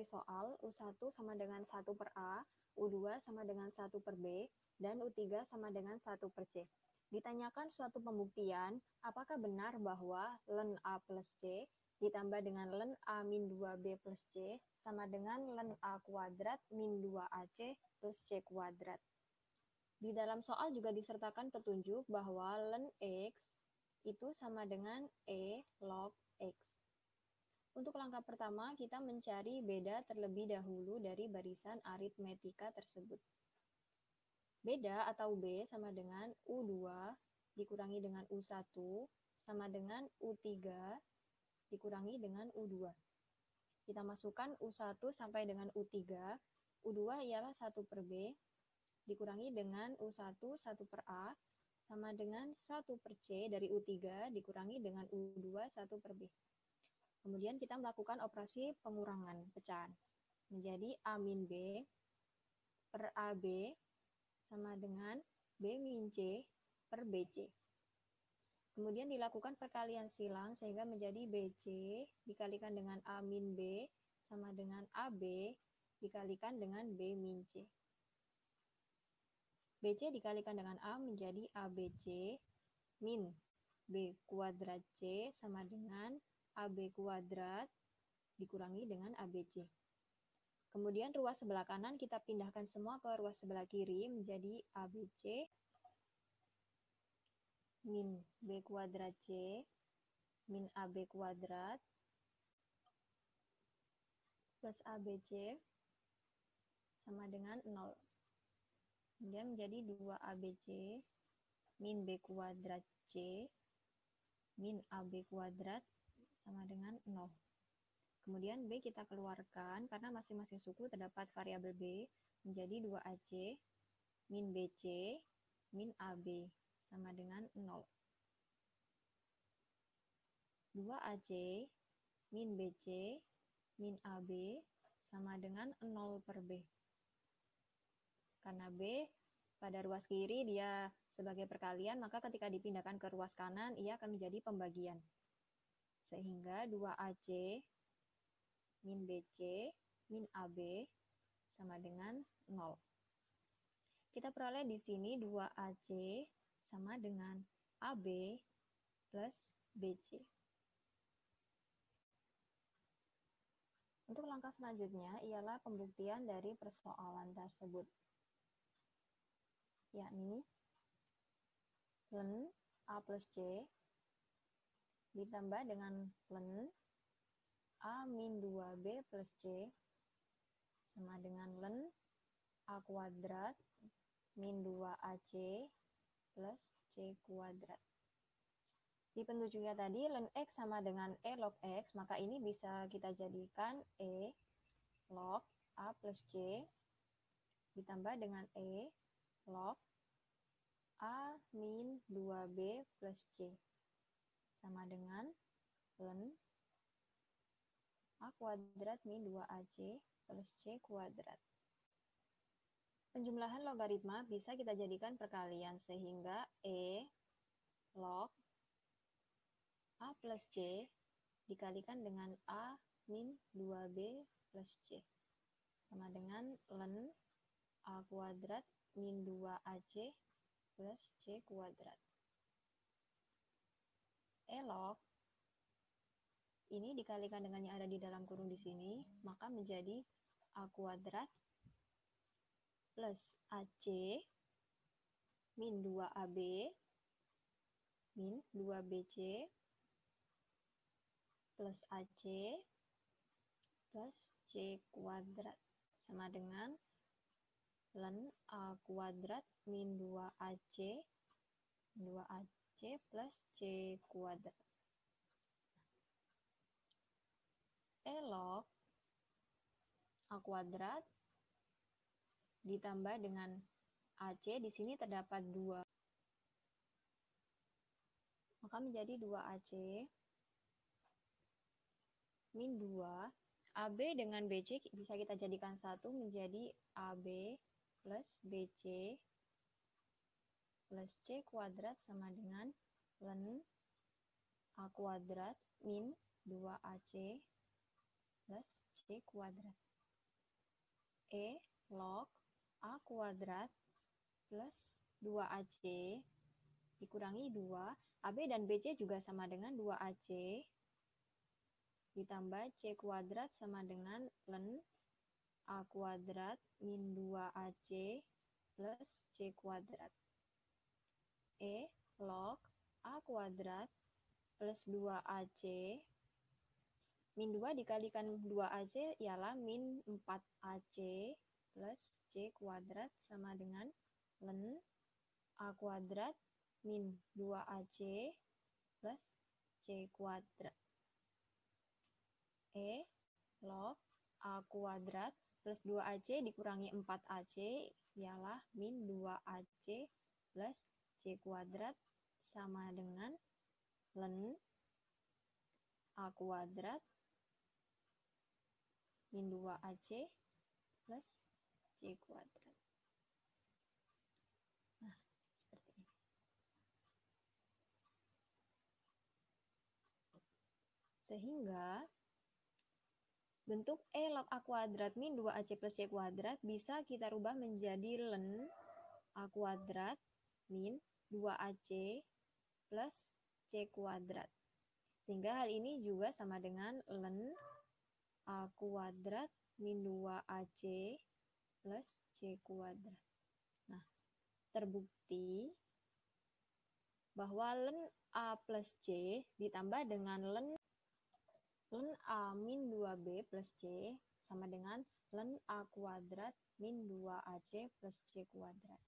dari soal U1 sama dengan 1 per A, U2 sama dengan 1 per B, dan U3 sama dengan 1 per C. Ditanyakan suatu pembuktian, apakah benar bahwa len A plus C ditambah dengan len A min 2B plus C sama dengan len A kuadrat min 2AC plus C kuadrat. Di dalam soal juga disertakan petunjuk bahwa len X itu sama dengan E log X. Untuk langkah pertama, kita mencari beda terlebih dahulu dari barisan aritmetika tersebut. Beda atau B sama dengan U2 dikurangi dengan U1 sama dengan U3 dikurangi dengan U2. Kita masukkan U1 sampai dengan U3. U2 ialah 1 per B dikurangi dengan U1 1 per A sama dengan 1 per C dari U3 dikurangi dengan U2 1 per B. Kemudian kita melakukan operasi pengurangan pecahan. Menjadi A min B per AB sama dengan B min C per BC. Kemudian dilakukan perkalian silang sehingga menjadi BC dikalikan dengan A min B sama dengan AB dikalikan dengan B min C. BC dikalikan dengan A menjadi ABC min B kuadrat C sama dengan AB kuadrat dikurangi dengan ABC. Kemudian ruas sebelah kanan kita pindahkan semua ke ruas sebelah kiri menjadi ABC min B kuadrat C min AB kuadrat plus ABC sama dengan 0. Kemudian menjadi 2ABC min B kuadrat C min AB kuadrat sama dengan 0. Kemudian B kita keluarkan karena masing-masing suku terdapat variabel B menjadi 2AC min BC min AB sama dengan 0. 2AC min BC min AB sama dengan 0 per B. Karena B pada ruas kiri dia sebagai perkalian, maka ketika dipindahkan ke ruas kanan, ia akan menjadi pembagian. Sehingga 2AC min BC min AB sama dengan 0. Kita peroleh di sini 2AC sama dengan AB plus BC. Untuk langkah selanjutnya ialah pembuktian dari persoalan tersebut yakni len A plus C ditambah dengan len A min 2B plus C sama dengan len A kuadrat min 2AC plus C kuadrat. Di penunjuknya tadi, len X sama dengan E log X, maka ini bisa kita jadikan E log A plus C ditambah dengan E log A min 2B plus C sama dengan len A kuadrat min 2AC plus C kuadrat. Penjumlahan logaritma bisa kita jadikan perkalian sehingga E log A plus C dikalikan dengan A min 2B plus C sama dengan len A kuadrat min 2AC plus C kuadrat. Elok. Ini dikalikan dengan yang ada di dalam kurung di sini, maka menjadi A kuadrat plus AC min 2AB min 2BC plus AC plus C kuadrat sama dengan len A kuadrat min 2AC 2AC plus C kuadrat. E log A kuadrat ditambah dengan AC di sini terdapat 2. Maka menjadi 2AC min 2 AB dengan BC bisa kita jadikan satu menjadi AB plus BC plus C kuadrat sama dengan len A kuadrat min 2AC plus C kuadrat. E log A kuadrat plus 2AC dikurangi 2. AB dan BC juga sama dengan 2AC ditambah C kuadrat sama dengan len A kuadrat min 2AC plus C kuadrat. E log A kuadrat plus 2AC min 2 dikalikan 2AC ialah min 4AC plus C kuadrat sama dengan len A kuadrat min 2AC plus C kuadrat. E log A kuadrat plus 2AC dikurangi 4AC ialah min 2AC plus C kuadrat sama dengan len A kuadrat min 2AC plus C kuadrat. Nah, seperti ini. Sehingga Bentuk E log A kuadrat min 2AC plus C kuadrat bisa kita rubah menjadi len A kuadrat min 2AC plus C kuadrat. Sehingga hal ini juga sama dengan len A kuadrat min 2AC plus C kuadrat. Nah, terbukti bahwa len A plus C ditambah dengan len len A min 2B plus C sama dengan len A kuadrat min 2AC plus C kuadrat.